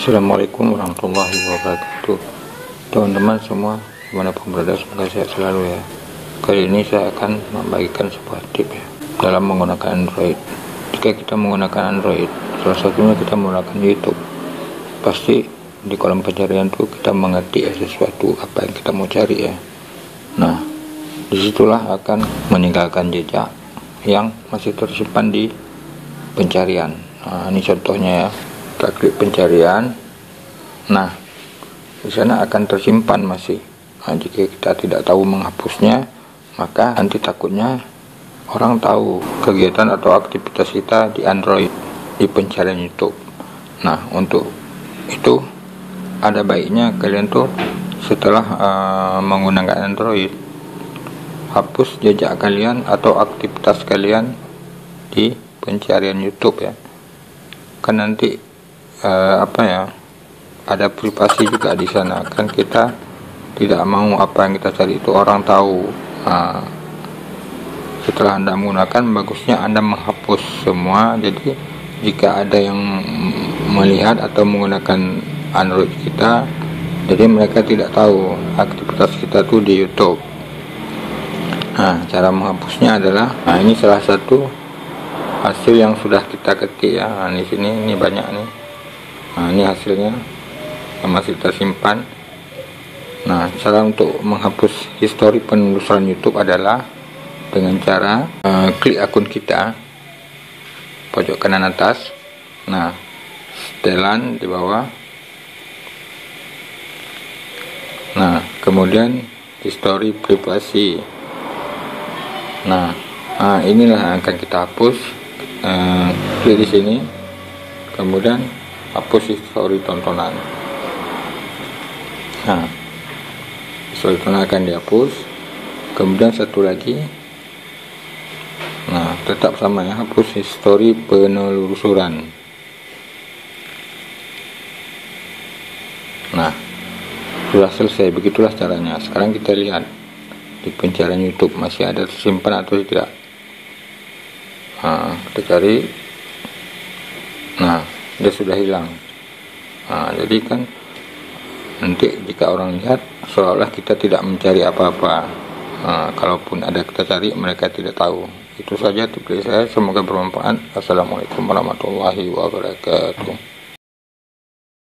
Assalamualaikum warahmatullahi wabarakatuh. Teman-teman semua Di mana pun berada semoga sehat selalu ya. Kali ini saya akan membagikan sebuah tip ya Dalam menggunakan Android. Jika kita menggunakan Android Salah satunya kita menggunakan Youtube. Pasti di kolom pencarian tuh kita mengerti ya sesuatu apa yang kita mau cari ya. Nah di situlah akan meninggalkan jejak yang masih tersimpan di pencarian. Nah ini contohnya ya kita klik pencarian. Nah di sana akan tersimpan masih. Nah, jika kita tidak tahu menghapusnya maka nanti takutnya orang tahu kegiatan atau aktivitas kita di Android di pencarian YouTube. Nah untuk itu ada baiknya kalian tuh setelah uh, menggunakan Android hapus jejak kalian atau aktivitas kalian di pencarian YouTube ya. Kan nanti uh, apa ya ada privasi juga di sana kan kita tidak mau apa yang kita cari itu orang tahu nah, setelah anda menggunakan bagusnya anda menghapus semua jadi jika ada yang melihat atau menggunakan Android kita jadi mereka tidak tahu aktivitas kita tuh di YouTube Nah, cara menghapusnya adalah nah ini salah satu hasil yang sudah kita ketik ya. Nah, di sini ini banyak nih. Nah, ini hasilnya yang masih tersimpan. Nah, cara untuk menghapus histori penelusuran YouTube adalah dengan cara uh, klik akun kita pojok kanan atas. Nah, setelan di bawah. Nah, kemudian histori privasi nah, nah inilah yang akan kita hapus uh, klik di sini kemudian hapus history tontonan? Nah history tontonan akan dihapus. Kemudian satu lagi. Nah tetap sama ya hapus history penelusuran. Nah sudah selesai. Begitulah caranya. Sekarang kita lihat di pencarian YouTube masih ada tersimpan atau tidak. Nah, kita cari. Nah dia sudah hilang. Nah, jadi kan nanti jika orang lihat seolah-olah kita tidak mencari apa-apa. Nah, kalaupun ada kita cari mereka tidak tahu. Itu saja tips saya. Semoga bermanfaat. Assalamualaikum warahmatullahi wabarakatuh